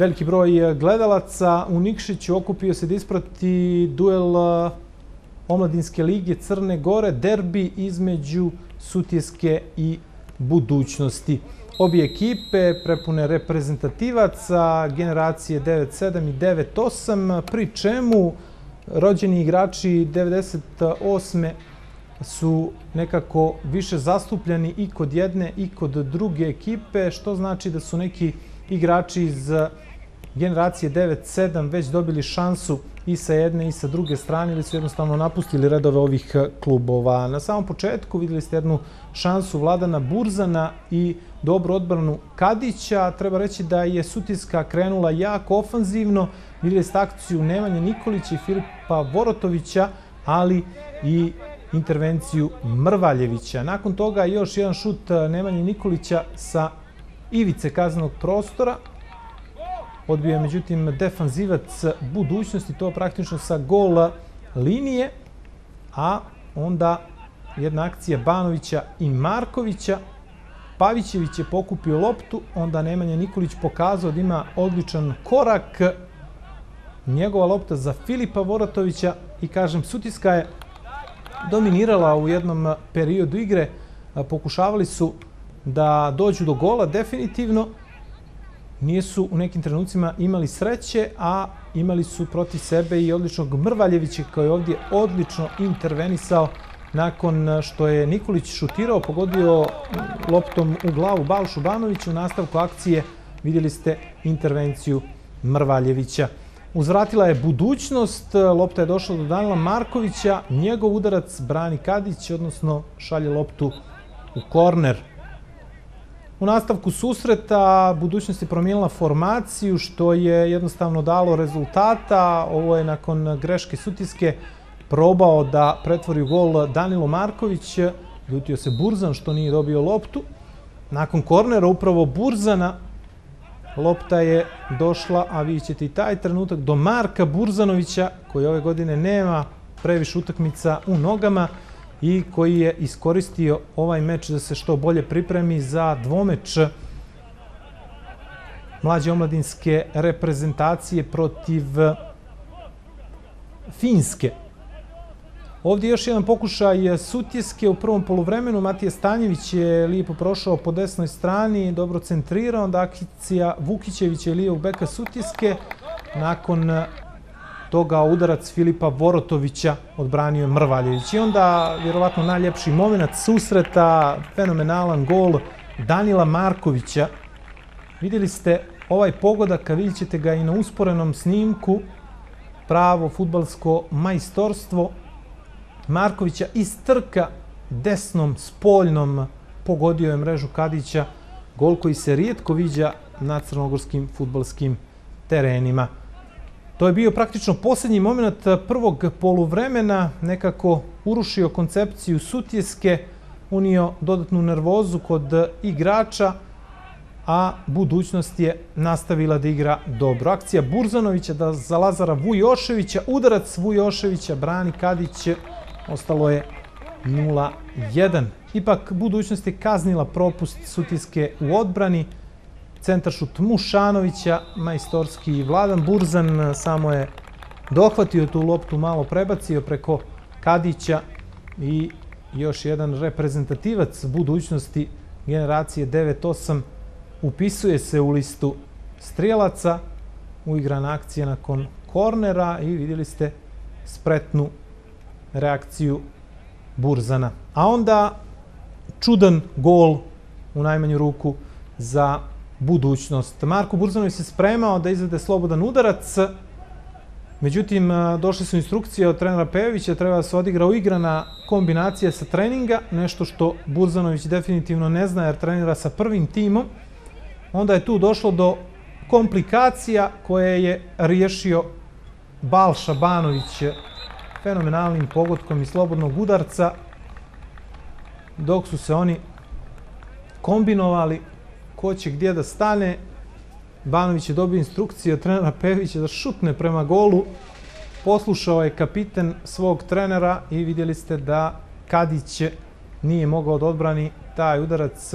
Veliki broj gledalaca u Nikšiću okupio se da isprati duel Omladinske lige Crne Gore, derbi između Sutjeske i budućnosti. Obje ekipe prepune reprezentativaca generacije 9-7 i 9-8, pri čemu rođeni igrači 98 su nekako više zastupljeni i kod jedne i kod druge ekipe, što znači da su neki igrači iz generacije 9-7 već dobili šansu i sa jedne i sa druge strane ili su jednostavno napustili redove ovih klubova. Na samom početku videli ste jednu šansu Vladana Burzana i dobru odbranu Kadića. Treba reći da je Sutiska krenula jako ofanzivno. Videli ste akciju Nemanja Nikolića i Filipa Vorotovića, ali i intervenciju Mrvaljevića. Nakon toga još jedan šut Nemanja Nikolića sa ivice kaznenog prostora. Odbio je međutim defanzivac budućnosti, to praktično sa gol linije, a onda jedna akcija Banovića i Markovića. Pavićević je pokupio loptu, onda Nemanja Nikolić pokazao da ima odličan korak. Njegova lopta za Filipa Voratovića i kažem, Sutiska je dominirala u jednom periodu igre. Pokušavali su da dođu do gola definitivno. Nisu u nekim trenucima imali sreće, a imali su protiv sebe i odličnog Mrvaljevića koji je ovdje odlično intervenisao nakon što je Nikolić šutirao, pogodio loptom u glavu Balšu Banovića. U nastavku akcije vidjeli ste intervenciju Mrvaljevića. Uzvratila je budućnost, lopta je došla do Danila Markovića, njegov udarac brani Kadić, odnosno šalje loptu u korner. U nastavku susreta budućnost je promijenila formaciju, što je jednostavno dalo rezultata. Ovo je nakon greške Sutiske probao da pretvori gol Danilo Marković. Ljutio se Burzan što nije dobio loptu. Nakon kornera upravo Burzana lopta je došla, a vidjet ćete i taj trenutak, do Marka Burzanovića, koji ove godine nema previše utakmica u nogama i koji je iskoristio ovaj meč da se što bolje pripremi za dvomeč mlađe omladinske reprezentacije protiv Finske. Ovdje još jedan pokušaj Sutjeske u prvom polovremenu. Matija Stanjević je lijepo prošao po desnoj strani, dobro centrirao. Onda akcija Vukićevića i lijevog beka Sutjeske. Nakon toga udarac Filipa Vorotovića odbranio je Mrvaljević. I onda, vjerovatno, najljepši moment susreta, fenomenalan gol Danila Markovića. Vidjeli ste ovaj pogodak, a vidjet ćete ga i na usporenom snimku. Pravo futbalsko majstorstvo Markovića iz trka desnom, spoljnom, pogodio je mrežu Kadića, gol koji se rijetko viđa na crnogorskim futbalskim terenima. To je bio praktično posljednji moment prvog poluvremena, nekako urušio koncepciju Sutjeske, unio dodatnu nervozu kod igrača, a budućnost je nastavila da igra dobro. Akcija Burzanovića da za Lazara Vujoševića, udarac Vujoševića, brani Kadić, ostalo je 0-1. Ipak budućnost je kaznila propust Sutjeske u odbrani, centaršut Mušanovića, majstorski Vladan Burzan samo je dohvatio tu loptu, malo prebacio preko Kadića i još jedan reprezentativac budućnosti generacije 9-8 upisuje se u listu strijelaca, uigrana akcija nakon kornera i vidjeli ste spretnu reakciju Burzana. A onda čudan gol u najmanju ruku za budućnost. Marko Burzanović se spremao da izvede slobodan udarac, međutim došle su instrukcije od trenera Pejovića, treba da se odigra uigrana kombinacija sa treninga, nešto što Burzanović definitivno ne zna jer trenira sa prvim timom. Onda je tu došlo do komplikacija koje je riješio Balša Banović fenomenalnim pogodkom i slobodnog udarca, dok su se oni kombinovali ko će gdje da stane. Banović je dobio instrukcije od trenera Pevića da šutne prema golu. Poslušao je kapiten svog trenera i vidjeli ste da Kadić nije mogao da odbrani taj udarac,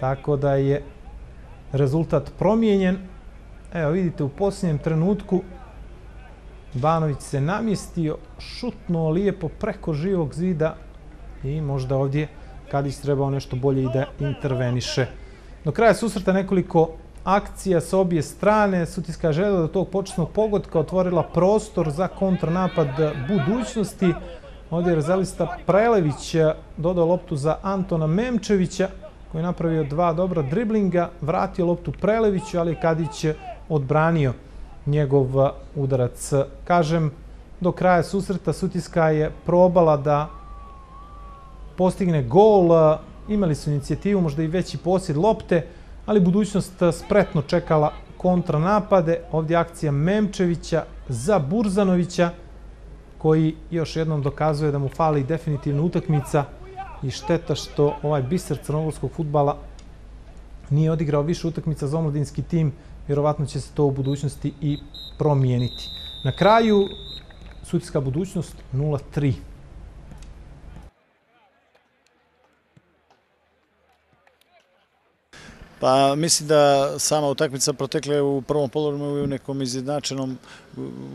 tako da je rezultat promijenjen. Evo vidite u posljednjem trenutku Banović se namjestio, šutnuo lijepo preko živog zida i možda ovdje Kadić trebao nešto bolje i da interveniše. Do kraja susreta nekoliko akcija s obje strane. Sutiska željela do tog početnog pogodka otvorila prostor za kontranapad budućnosti. Ovdje je rezalista Prelević dodao loptu za Antona Memčevića koji je napravio dva dobra driblinga, vratio loptu Preleviću, ali Kadić je odbranio njegov udarac. Kažem, do kraja susreta Sutiska je probala da postigne gol, imali su inicijativu, možda i veći posjed lopte, ali budućnost spretno čekala kontranapade. Ovdje akcija Memčevića za Burzanovića, koji još jednom dokazuje da mu fali definitivna utakmica i šteta što ovaj biser crnogorskog futbala nije odigrao više utakmica za omladinski tim, vjerovatno će se to u budućnosti i promijeniti. Na kraju, sudijska budućnost 0-3. Pa mislim da sama utakmica protekla u prvom polovremenu u nekom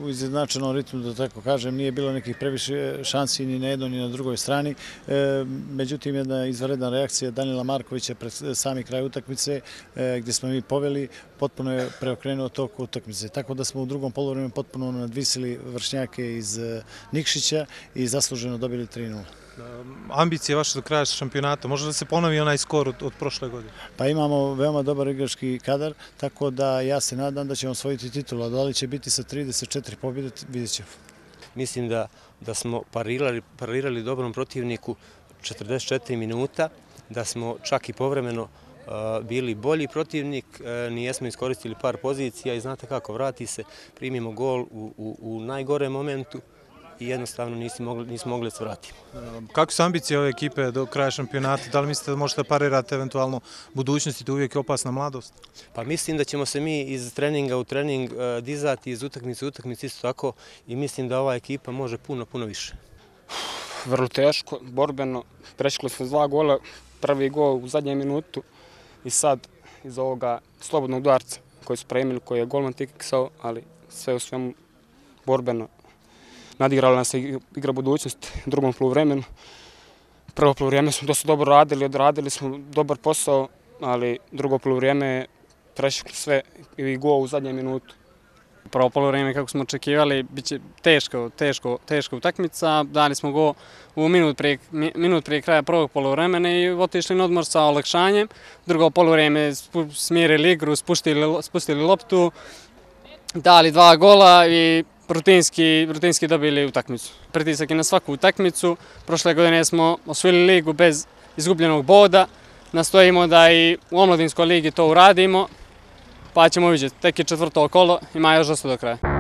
izjednačenom ritmu, da tako kažem, nije bilo nekih previše šansi ni na jednoj ni na drugoj strani. E, međutim, jedna izvaredna reakcija Danila Markovića pred sami kraj utakmice, e, gdje smo mi poveli, potpuno je preokrenuo tok utakmice. Tako da smo u drugom polovremenu potpuno nadvisili vršnjake iz Nikšića i zasluženo dobili 3-0 ambicije vaše do kraja šampionata? Može da se ponovi onaj skor od, od prošle godine? Pa imamo veoma dobar igrački kadar, tako da ja se nadam da ćemo osvojiti titula. Da li će biti sa 34 pobjede, vidjet ćemo. Mislim da, da smo parirali, parirali dobrom protivniku 44 minuta, da smo čak i povremeno bili bolji protivnik, nijesmo iskoristili par pozicija i znate kako, vrati se, primimo gol u, u, u najgore momentu, i jednostavno nismo mogli, nismo mogli da se vratimo. Kako su ambicije ove ekipe do kraja šampionata? Da li mislite da možete parirati eventualno budućnosti, to uvijek je opasna mladost? Pa mislim da ćemo se mi iz treninga u trening e, dizati, iz utakmice u utakmice isto tako i mislim da ova ekipa može puno, puno više. Vrlo teško, borbeno, prešli smo dva gola, prvi gol u zadnjem minutu i sad iz ovoga slobodnog udarca koji su premili, koji je golman tikiksao, ali sve u svemu borbeno, nadigrala nas igra budućnost u drugom poluvremenu. Prvo poluvrijeme smo dosta dobro radili, odradili smo dobar posao, ali drugo poluvrijeme je prešli sve i go u zadnjem minutu. Prvo polovreme kako smo očekivali, bit će teško, teško, teško utakmica. Dali smo go u minut prije, minut prije kraja prvog polovremena i otišli na odmor sa olakšanjem. Drugo polovreme smirili igru, spustili, spustili loptu, dali dva gola i rutinski, rutinski dobili utakmicu. Pritisak je na svaku utakmicu. Prošle godine smo osvojili ligu bez izgubljenog boda. Nastojimo da i u omladinskoj ligi to uradimo. Pa ćemo vidjeti, tek je četvrto kolo, ima još dosta do kraja.